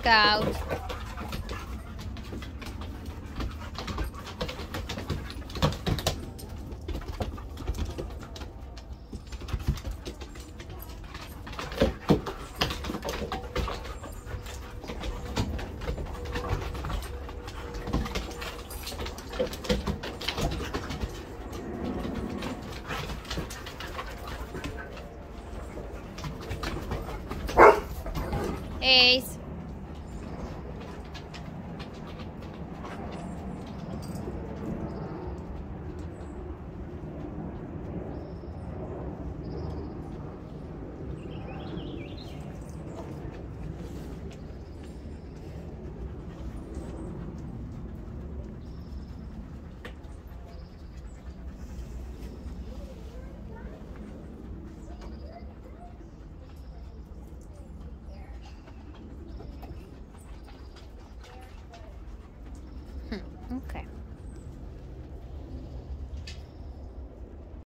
Scout. Ace. Okay.